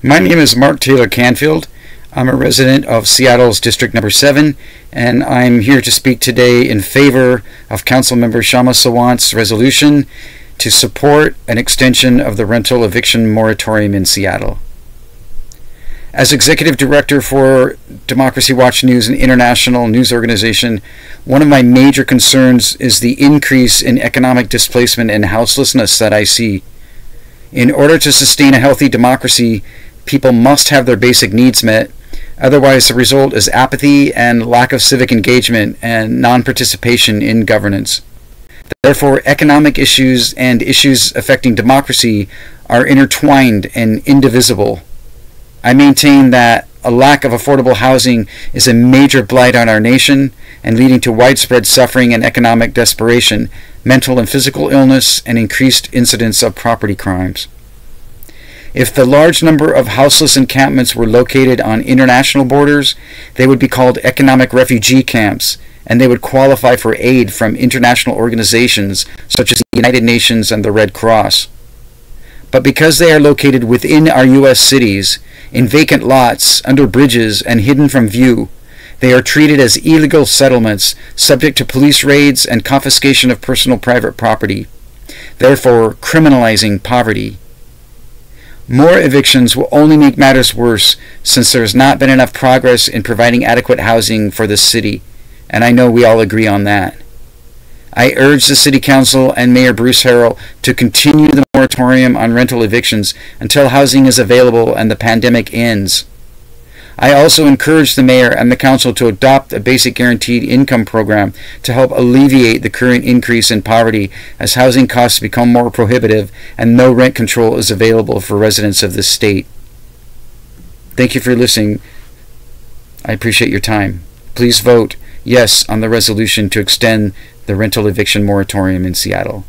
My name is Mark Taylor Canfield. I'm a resident of Seattle's District Number 7, and I'm here to speak today in favor of Councilmember Kshama Sawant's resolution to support an extension of the rental eviction moratorium in Seattle. As executive director for Democracy Watch News, an international news organization, one of my major concerns is the increase in economic displacement and houselessness that I see. In order to sustain a healthy democracy, people must have their basic needs met. Otherwise, the result is apathy and lack of civic engagement and non participation in governance. Therefore, economic issues and issues affecting democracy are intertwined and indivisible. I maintain that a lack of affordable housing is a major blight on our nation and leading to widespread suffering and economic desperation, mental and physical illness, and increased incidence of property crimes. If the large number of houseless encampments were located on international borders, they would be called economic refugee camps, and they would qualify for aid from international organizations such as the United Nations and the Red Cross. But because they are located within our U.S. cities, in vacant lots, under bridges, and hidden from view, they are treated as illegal settlements subject to police raids and confiscation of personal private property, therefore criminalizing poverty. More evictions will only make matters worse since there has not been enough progress in providing adequate housing for the city, and I know we all agree on that. I urge the City Council and Mayor Bruce Harrell to continue the moratorium on rental evictions until housing is available and the pandemic ends. I also encourage the mayor and the council to adopt a basic guaranteed income program to help alleviate the current increase in poverty as housing costs become more prohibitive and no rent control is available for residents of this state. Thank you for listening. I appreciate your time. Please vote yes on the resolution to extend the rental eviction moratorium in Seattle.